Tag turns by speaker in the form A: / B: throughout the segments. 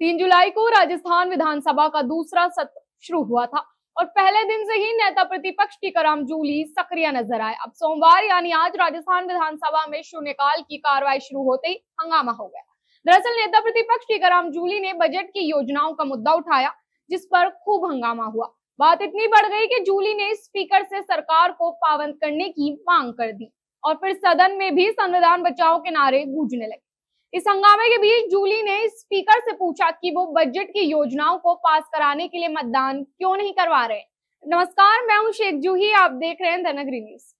A: तीन जुलाई को राजस्थान विधानसभा का दूसरा सत्र शुरू हुआ था और पहले दिन से ही नेता प्रतिपक्ष टीकाराम जूली सक्रिय नज़र आए। अब सोमवार यानी आज राजस्थान विधानसभा में शून्यकाल की कार्रवाई शुरू होते ही हंगामा हो गया। दरअसल नेता प्रतिपक्ष टीकाराम जूली ने बजट की योजनाओं का मुद्दा उठाया, जिस पर खूब हंगामा हुआ। बात इतनी बढ़ गई कि जूली ने स्पीकर से सरकार को पाबंद करने की मांग कर दी और फिर सदन में भी संविधान बचाओ के नारे गूंजने लगे। इस हंगामे के बीच जूली ने स्पीकर से पूछा कि वो बजट की योजनाओं को पास कराने के लिए मतदान क्यों नहीं करवा रहे? नमस्कार, मैं हूँ शेख जूही, आप देख रहे हैं धनगरी न्यूज़।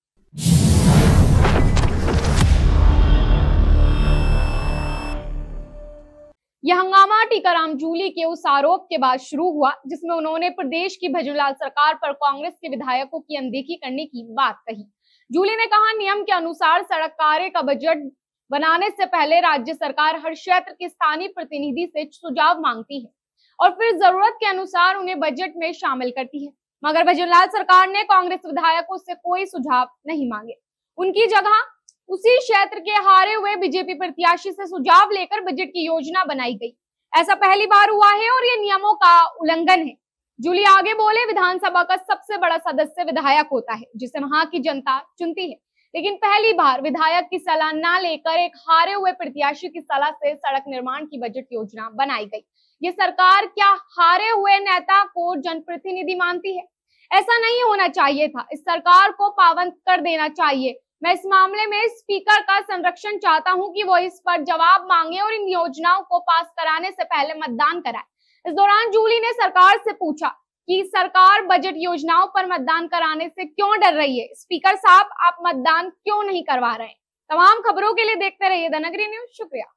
A: यह हंगामा टीकाराम जूली के उस आरोप के बाद शुरू हुआ, जिसमें उन्होंने प्रदेश की भजनलाल सरकार पर कांग्रेस के विधायकों की अनदेखी करने की बात कही। जूली ने कहा, नियम के अनुसार सड़क कार्य का बजट बनाने से पहले राज्य सरकार हर क्षेत्र के स्थानीय प्रतिनिधि से सुझाव मांगती है और फिर ज़रूरत के अनुसार उन्हें बजट में शामिल करती है। मगर भजनलाल सरकार ने कांग्रेस विधायकों से कोई सुझाव नहीं मांगे। उनकी जगह उसी क्षेत्र के हारे हुए बीजेपी प्रत्याशी से सुझाव लेकर बजट की योजना बनाई गई। ऐसा पहली बार हुआ है और ये नियमों का उल्लंघन है। जूली आगे बोले, विधानसभा का सबसे बड़ा सदस्य विधायक होता है, जिसे वहाँ की जनता चुनती है। लेकिन पहली बार विधायक की सलाह न लेकर एक हारे हुए प्रत्याशी की सलाह से सड़क निर्माण की बजट योजना बनाई गई। ये सरकार क्या हारे हुए नेता को जनप्रतिनिधि मानती है? ऐसा नहीं होना चाहिए था। इस सरकार को पाबंद कर देना चाहिए। मैं इस मामले में स्पीकर का संरक्षण चाहता हूँ कि वो इस पर जवाब मांगे और इन योजनाओं को पास कराने से पहले मतदान कराए। इस दौरान जूली ने सरकार से पूछा कि सरकार बजट योजनाओं पर मतदान कराने से क्यों डर रही है? स्पीकर साहब, आप मतदान क्यों नहीं करवा रहे तमाम खबरों के लिए देखते रहिए द नगरी न्यूज़। शुक्रिया।